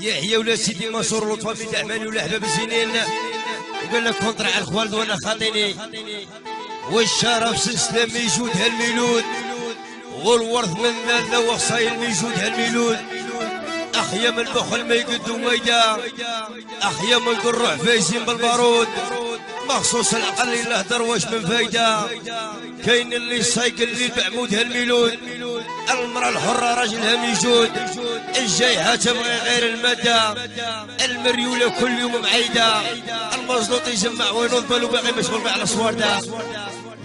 يحيى ولا سيدي منصور لطفا بن دعمان ولا حباب الزينين. وقال لك كونتر على الخوالد وأنا خاطيني. والشرف سلسلة ميجود هالميلود. والورث من ذا وصايل ميجود هالميلود. اخيام البخل ما يقدو ميدا اخيام القروع فايزين بالبارود. مخصوص العقل اللي دروش من فايدة؟ كاين اللي سايق اللي بعمود هالميلود. المرأة الحرة راجلها ميجود الجايحة تبغي غير المادة. المريولة كل يوم معيدة المزلوط يجمع وينظم وباقي مشغول على صوارده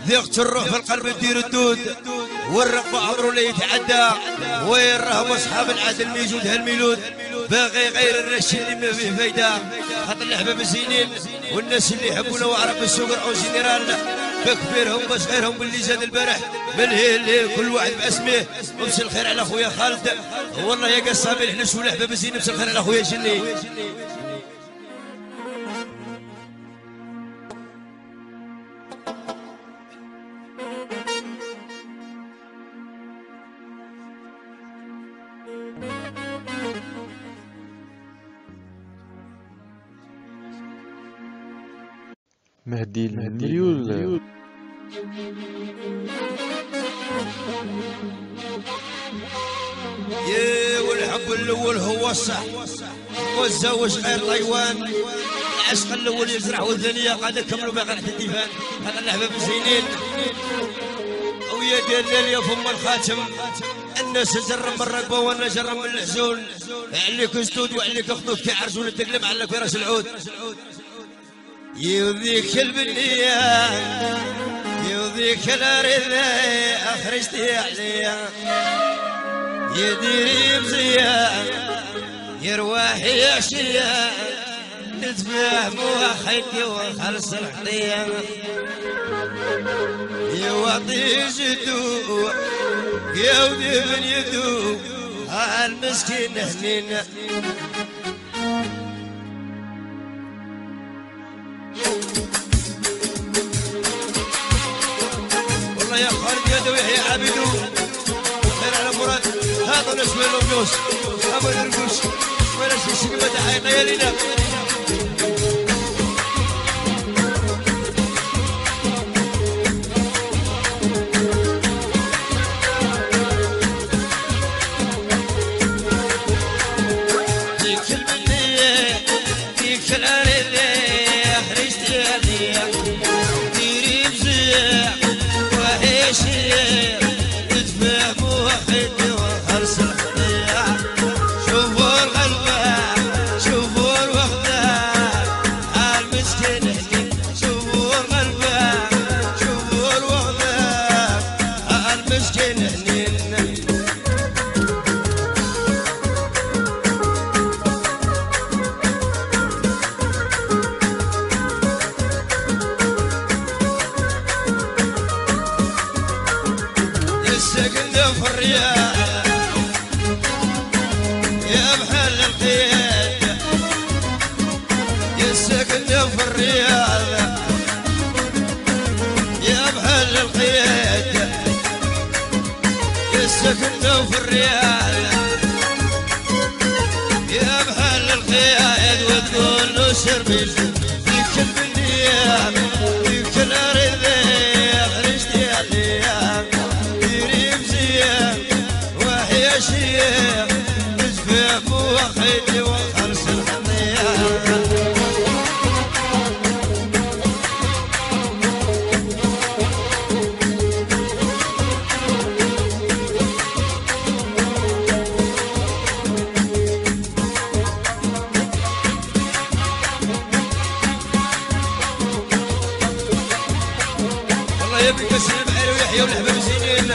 ذيقت الروح في القلب تدير الدود. والرقبة عمره لا يتعدى وين راهم أصحاب العدل ميجود هالميلود باغي غير الرش اللي ما فيه فايدة. خاطر الاحباب الزينين والناس اللي يحبونا وعرب السوق أو جنرال بكبيرهم بصغيرهم باللي زاد البارح. من الهيل كل واحد بأسمه. ومسي الخير على خويا خالد. والله يا قصابي الحنس والاحباب الزينين مسي الخير على خويا جني. مهدي المريول يا والحب الأول هو الصح والزوج غير طيوان. العشق الأول يزرع والثانيه قاعدة كملوا باقي تحت الديفان هذا الاحباب زينين ويا ديال يا فم الخاتم. الناس جرم من الرقبه وأنا جرم من الحزون. عليك أسدود وعليك اخطوك في عرجون تقلب على في راس العود. يوذيك البنية يوذيك الأرض أخرجتي عليا يديري مزيان يرواحي يا شيا نتفاهموا خيتي وخلص الحطية يوطي جدو يودي من يدو المسكين هنينا. والله يا خالد يا دوي يا عبيدو خير على مراد. هذا نسوي الرقوش ابو الرقوش ما حقيقه يا لينا. ديك خرجتي عليا ديري بزيع السكن في الرياض يا محل القيادة السكن في الرياض يا محل القيادة السكن في الرياض يا محل القياد وتقول له شربي فيك ابني تسلم علي ويحيى والحباب زينين